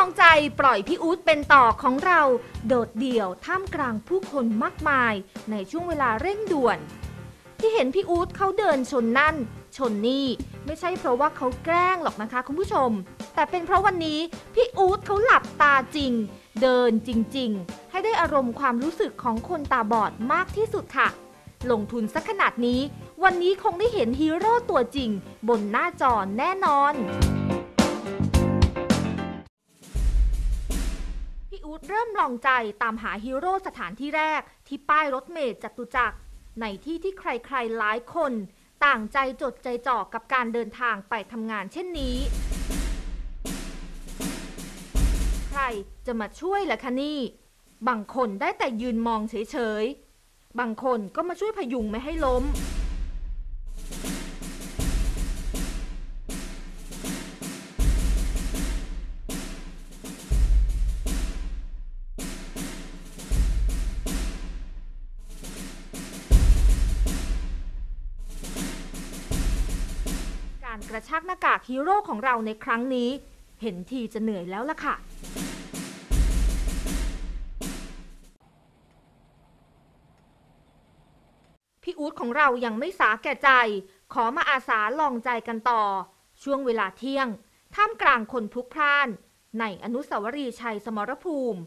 องใจปล่อยพี่อู๊ดเป็นต่อของเรา โดดเดี่ยวท่ามกลางผู้คนมากมาย ในช่วงเวลาเร่งด่วน ที่เห็นพี่อู๊ดเขาเดินชนนั่น ชนนี่ไม่ใช่เพราะว่าเขาแกล้งหรอกนะคะคุณผู้ชม แต่เป็นเพราะวันนี้พี่อู๊ดเขาหลับตาจริง เดินจริง ๆ ให้ได้อารมณ์ความรู้สึกของคนตาบอดมากที่สุดค่ะ ลงทุนสักขนาดนี้ วันนี้คงได้เห็นฮีโร่ตัวจริง บนหน้าจอแน่นอน เริ่มลองใจตามหาฮีโร่สถานที่แรกที่ป้ายรถเมล์จตุจักร ในที่ที่ใครๆหลายคน ต่างใจจดใจจ่อกับการเดินทางไปทำงานเช่นนี้ ใครจะมาช่วยล่ะคะนี่ บางคนได้แต่ยืนมองเฉยๆ บางคนก็มาช่วยพยุงไม่ให้ล้ม กรกระชากหน้ากากฮีโร่ของเราในครั้งนี้ เห็นทีจะเหนื่อยแล้วล่ะค่ะ พี่อู๊ดของเรายังไม่สาแก่ใจ ขอมาอาสาลองใจกันต่อ ช่วงเวลาเที่ยง ท่ามกลางคนพลุกพล่าน ในอนุสาวรีย์ชัยสมรภูมิ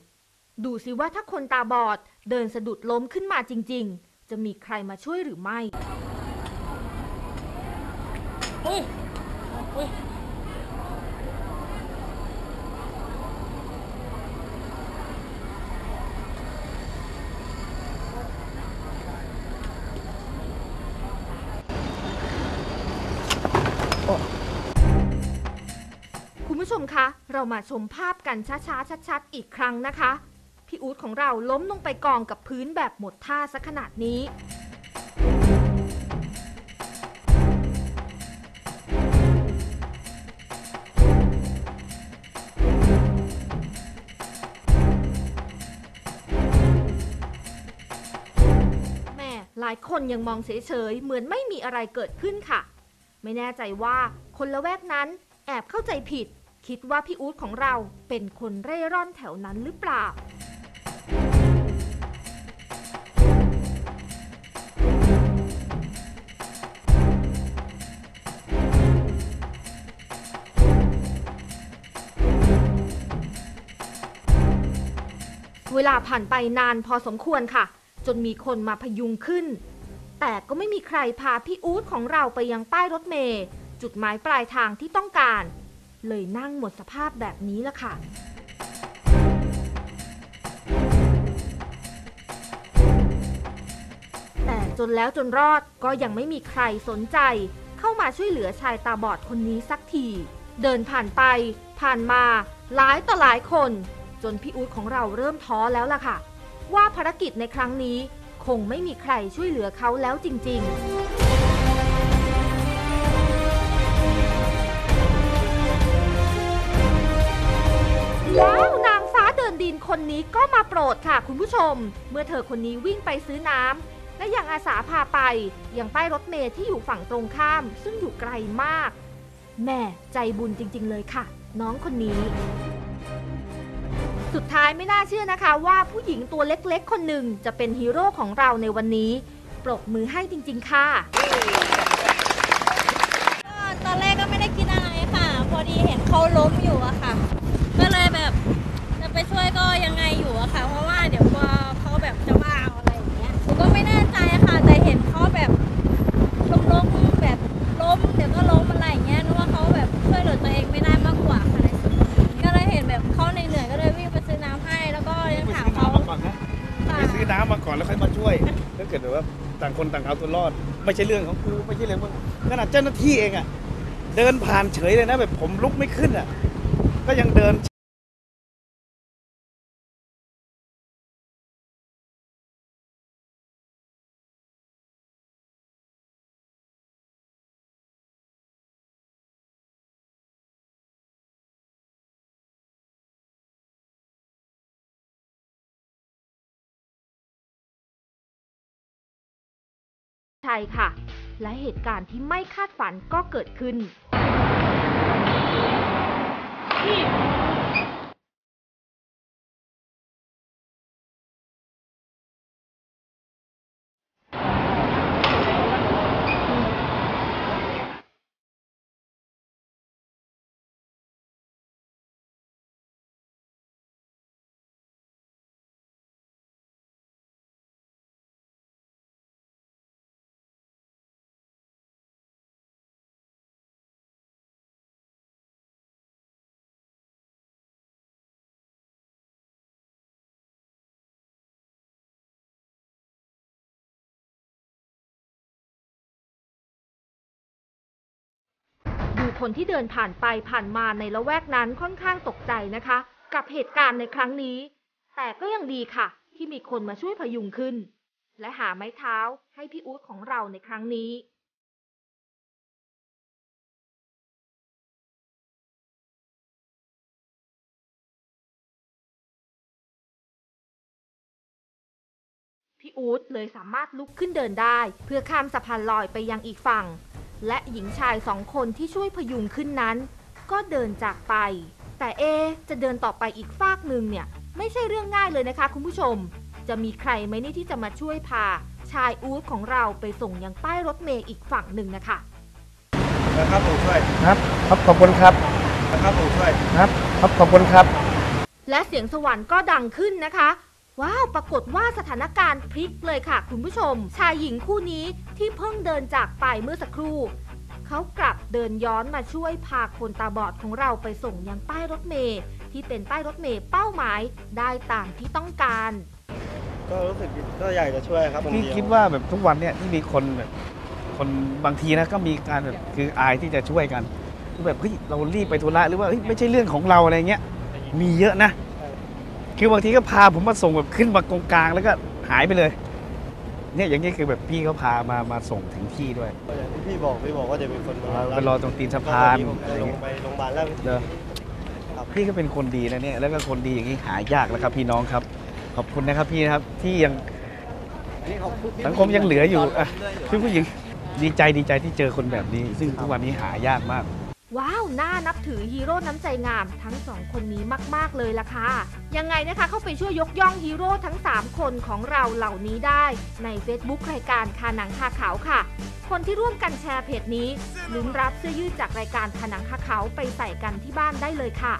ดูสิว่าถ้าคนตาบอดเดินสะดุดล้มขึ้นมาจริง ๆ จะมีใครมาช่วยหรือไม่ อุ้ยอุ้ยคุณผู้ชมคะ เรามาชมภาพกันช้าๆ ชัดๆ อีกครั้งนะคะ พี่อู๊ดของเราล้มลงไปกองกับพื้นแบบหมดท่าซะขนาดนี้ หลายคนยังมองเฉยๆ เหมือนไม่มีอะไรเกิดขึ้นค่ะ ไม่แน่ใจว่าคนละแวกนั้นแอบเข้าใจผิด คิดว่าพี่อู๊ดของเราเป็นคนเร่ร่อนแถวนั้นหรือเปล่า เวลาผ่านไปนานพอสมควรค่ะ จนมีคนมาพยุงขึ้น แต่ก็ไม่มีใครพาพี่อู๊ดของเราไปยังป้ายรถเมย์จุดหมายปลายทางที่ต้องการ เลยนั่งหมดสภาพแบบนี้ละค่ะแต่จนแล้วจนรอดก็ยังไม่มีใครสนใจ เข้ามาช่วยเหลือชายตาบอดคนนี้สักที เดินผ่านไป ผ่านมาหลายต่อหลายคน จนพี่อู๊ดของเราเริ่มท้อแล้วล่ะค่ะ ว่าภารกิจในครั้งนี้ คงไม่มีใครช่วยเหลือเขาแล้วจริงๆว้วนางฟ้าเดินดินคนนี้ก็มาโปรดค่ะคุณผู้ชม เมื่อเธอคนนี้วิ่งไปซื้อน้ำและยังอาสาพาไปยังป้ายรถเมล์ที่อยู่ฝั่งตรงข้าม ซึ่งอยู่ไกลมาก แม่ใจบุญจริง ๆ เลยค่ะ น้องคนนี้ สุดท้ายไม่น่าเชื่อนะคะว่าผู้หญิงตัวเล็กๆ คนหนึ่งจะเป็นฮีโร่ของเราในวันนี้ ปรบมือให้จริง ๆ ค่ะ ก็ตอนแรกก็ไม่ได้คิดอะไรค่ะ พอดีเห็นเขาล้มอยู่อะค่ะ ก็เลยแบบจะไปช่วยก็ยังไงอยู่อะค่ะ เพราะว่าเดี๋ยวกลัว อน้ำมาก่อนแล้วค่อยมาช่วยถ้าเกิดแบบว่าต่างคนต่างเอาตัวรอด ไม่ใช่เรื่องของกูไม่ใช่เรื่องมึงขนาดเจ้าหน้าที่เองอะเดินผ่านเฉยเลยนะแบบผมลุกไม่ขึ้นอะก็ยังเดิน ใช่ค่ะ และเหตุการณ์ที่ไม่คาดฝันก็เกิดขึ้น คนที่เดินผ่านไปผ่านมาในละแวกนั้นค่อนข้างตกใจนะคะ กับเหตุการณ์ในครั้งนี้ แต่ก็ยังดีค่ะ ที่มีคนมาช่วยพยุงขึ้น และหาไม้เท้าให้พี่อู๊ดของเราในครั้งนี้พี่อู๊ดเลยสามารถลุกขึ้นเดินได้ เพื่อข้ามสะพานลอยไปยังอีกฝั่ง และหญิงชายสองคนที่ช่วยพยุงขึ้นนั้น ก็เดินจากไป แต่เอะจะเดินต่อไปอีกฟากหนึ่งเนี่ย ไม่ใช่เรื่องง่ายเลยนะคะคุณผู้ชม จะมีใครไหมนี่ที่จะมาช่วยพา ชายอู๊ดของเราไปส่งยังป้ายรถเมย์อีกฝั่งหนึ่งนะคะนะครับผมช่วยครับครับขอบคุณครับนะครับผมช่วยครับครับขอบคุณครับ และเสียงสวรรค์ก็ดังขึ้นนะคะ ว้าว ปรากฏว่าสถานการณ์พลิกเลยค่ะ คุณผู้ชม ชายหญิงคู่นี้ที่เพิ่งเดินจากไปเมื่อสักครู่ เขากลับเดินย้อนมาช่วยพาคนตาบอดของเราไปส่งยังป้ายรถเมย์ที่เป็นป้ายรถเมย์เป้าหมายได้ตามที่ต้องการ ก็รู้สึกก็อยากจะช่วยครับผมพี่เดียวคิดว่าแบบทุกวันเนี่ยที่มีคนแบบคนบางทีนะก็มีการแบบคืออายที่จะช่วยกันคือแบบเฮ้ยเรารีบไปธุระหรือว่าเฮ้ยไม่ใช่เรื่องของเราอะไรเงี้ยมีเยอะนะ คือบางทีก็พาผมมาส่งแบบขึ้นมากงกลางแล้วก็หายไปเลย เนี่ยอย่างนี้คือแบบพี่เขาพามามาส่งถึงที่ด้วย อย่างที่พี่บอกพี่บอกว่าจะมีคนมาไปรอตรงตีนสะก็พานวันนี้ผมอะไรจะลงเงี้ยไปโรงพยาบาลแล้วเด้อครับพี่ก็เป็นคนดีนะเนี่ย แล้วก็คนดีอย่างนี้หายากแล้วครับ พี่น้องครับ ขอบคุณนะครับพี่นะครับที่ยังนี่ขอบคุณพี่สังคมยังเหลืออยู่อะพี่ผู้หญิงดีใจดีใจที่เจอคนแบบนี้ ซึ่งทุกวันนี้หายากมาก ว้าว น่านับถือฮีโร่น้ำใจงามทั้งสองคนนี้มาก ๆ เลยล่ะค่ะ ยังไงนะคะเข้าไปช่วยยกย่องฮีโร่ทั้ง 3 คนของเราเหล่านี้ได้ ใน Facebook รายการคาหนังคาเขาค่ะ คนที่ร่วมกันแชร์เพจนี้ลุ้นรับเสื้อยืดจากรายการคาหนังคาเขาไปใส่กันที่บ้านได้เลยค่ะ